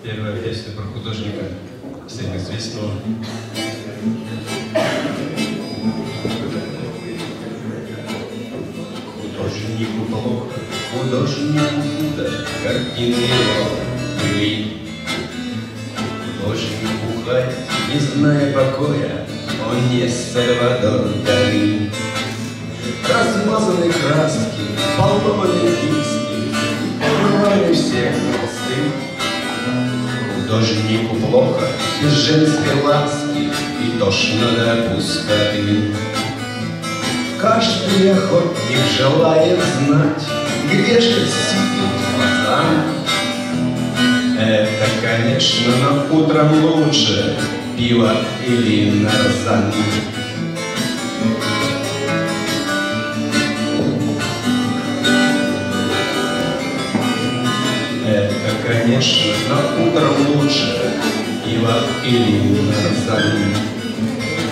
Первая песня про художника среднеизвестного. Художнику плохо, художнику худо, картины его. Художник бухает, не зная покоя, он не Сальвадор Дали. Размазанные краски, поломанные кисти, Художнику плохо, без женской ласки И тошно до пустоты. Каждый охотник желает знать, Где же сидит фазан. Это, конечно, но утром лучше Пиво или нарзан. Конечно, но утром лучше Пиво или нарзан.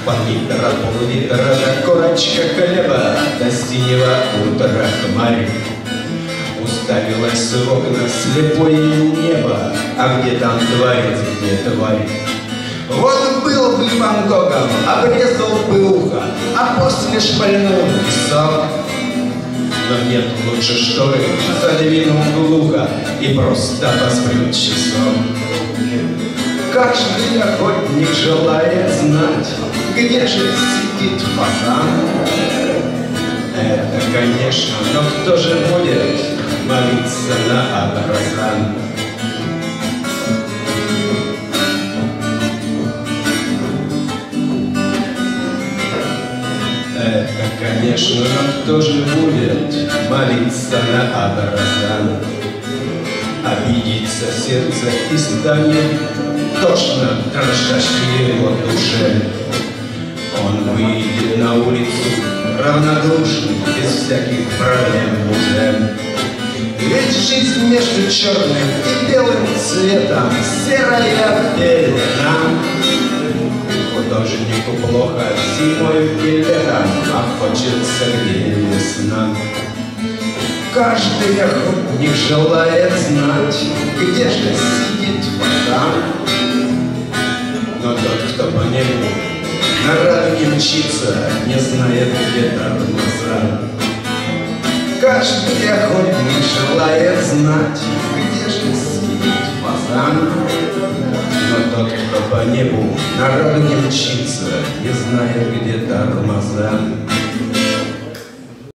Пол-литра, пол-литра, да корочка хлеба До синего утра хмарь. Уставилась в окна слепое небо, А где там творец, где тварь? Вот был бы Ван Гогом, обрезал бы ухо, А после шпальнул висок. Но нет лучше шторы, задвинул И просто посплю часок. Каждый охотник желает знать, Где же сидит фазан. Это, конечно, но кто же будет молиться на Абразан? Это, конечно, но кто же будет молиться на Абразан? Обидится сердце и станет тошно дрожащей его душе. Он выйдет на улицу равнодушный, без всяких проблем уже. Ведь жизнь между черным и белым цветом серая пелена. Художнику плохо зимой и летом, а хочется где весна. Каждый охотник желает знать, где же сидит вода. Но тот, кто по небу на радуге мчится, не знает, где тормоза. Каждый охотник желает знать, где же сидит фазан. Но тот, кто по небу на радуге мчится, не знает, где тормоза.